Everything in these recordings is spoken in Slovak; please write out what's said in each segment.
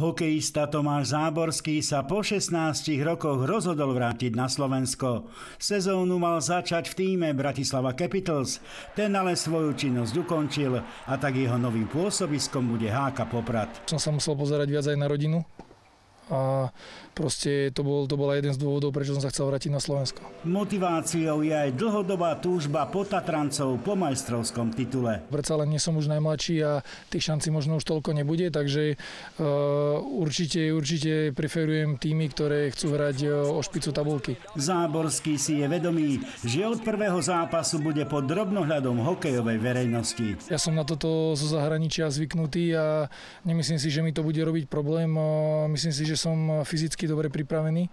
Hokejista Tomáš Záborský sa po 16 rokoch rozhodol vrátiť na Slovensko. Sezónu mal začať v týme Bratislava Capitals, ten ale svoju činnosť ukončil a tak jeho novým pôsobiskom bude Háka Poprad. Som sa musel pozerať viac aj na rodinu, a proste to bol, to bol jeden z dôvodov, prečo som sa chcel vrátiť na Slovensko. Motiváciou je aj dlhodobá túžba po Tatrancov po majstrovskom titule. Predsa len nie som už najmladší a tých šancí možno už toľko nebude, takže uh, určite, určite preferujem týmy, ktoré chcú hrať uh, o špicu tabulky. Záborský si je vedomý, že od prvého zápasu bude pod drobnohľadom hokejovej verejnosti. Ja som na toto zo zahraničia zvyknutý a nemyslím si, že mi to bude robiť problém. Myslím si, že som fyzicky dobre pripravený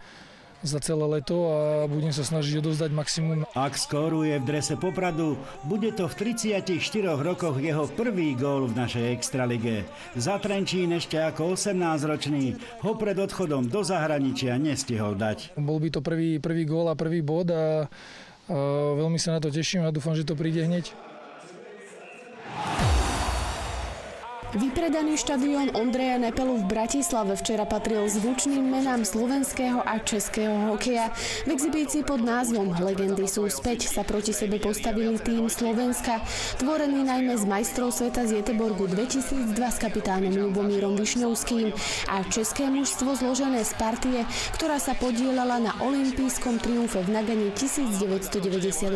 za celé leto a budem sa snažiť odovzdať maximum. Ak skóruje v drese Popradu, bude to v 34 rokoch jeho prvý gól v našej extralige. Za Trenčín ešte ako 18-ročný ho pred odchodom do zahraničia nestihol dať. Bol by to prvý, prvý gól a prvý bod a, a veľmi sa na to teším a dúfam, že to príde hneď. Vypredaný štadión Ondreja Nepelu v Bratislave včera patril zvučným menám slovenského a českého hokeja. V exibícii pod názvom Legendy sú späť sa proti sebe postavili tým Slovenska, tvorený najmä z majstrov sveta z Jeteborgu 2002 s kapitánom Lubomírom Višňovským a české mužstvo zložené z partie, ktorá sa podielala na olympijskom triumfe v Nagane 1998.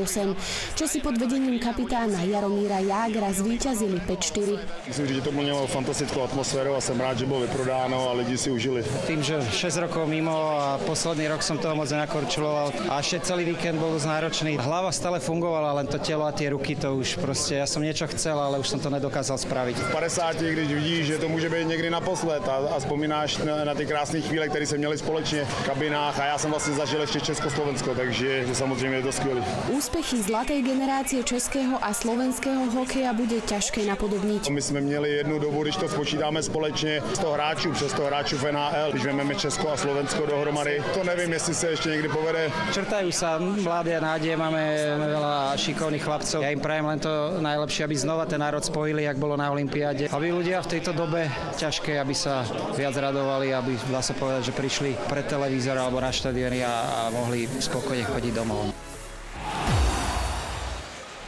Česi pod vedením kapitána Jaromíra Jágra zvíťazili 5-4. Mělo fantastickou atmosféru a jsem rád, že bylo vyprodáno a lidi si užili. Tým, že 6 rokov mimo a posledný rok som toho moc nenakorčuloval a ešte celý víkend bol dosť náročný. Hlava stále fungovala, len to telo a tie ruky to už proste, ja som niečo chcel, ale už som to nedokázal spraviť. V 50, když vidíš, že to může být někdy naposled a, a vzpomínáš na, na ty krásné chvíle, které jsme měli společně v kabinách a já jsem vlastně zažil ještě Československo, takže samozřejmě je to skvělé. Úspechy zlatej generácie českého a slovenského hokeja bude ťažké napodobniť. My jsme měli jednu dobu, když to spočítáme společně, 100 hráčů, přes 100 hráčů v NHL, když vezmeme Česko a Slovensko dohromady. To nevím, jestli se ještě někdy povede. Črtajú sa mladé nádeje, máme veľa šikovných chlapcov. Ja im prajem len to najlepšie, aby znova ten národ spojili, jak bolo na Olympiáde. Aby ľudia v tejto dobe ťažké, aby sa viac radovali, aby dá sa povedať, že prišli pred televízor alebo na štadióny a, a mohli spokojne chodiť domov.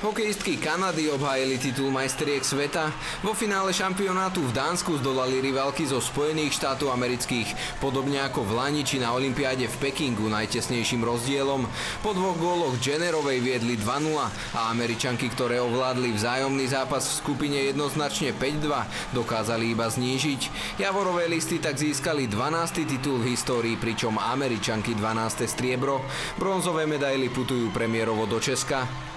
Hokejistky Kanady obhájili titul majsteriek sveta. Vo finále šampionátu v Dánsku zdolali rivalky zo Spojených štátov amerických, podobne ako v Lani či na Olympiáde v Pekingu najtesnejším rozdielom. Po dvoch góloch Jennerovej viedli 2-0 a Američanky, ktoré ovládli vzájomný zápas v skupine jednoznačne 5-2, dokázali iba znížiť. Javorové listy tak získali 12. titul v histórii, pričom Američanky 12. striebro. Bronzové medaily putujú premiérovo do Česka.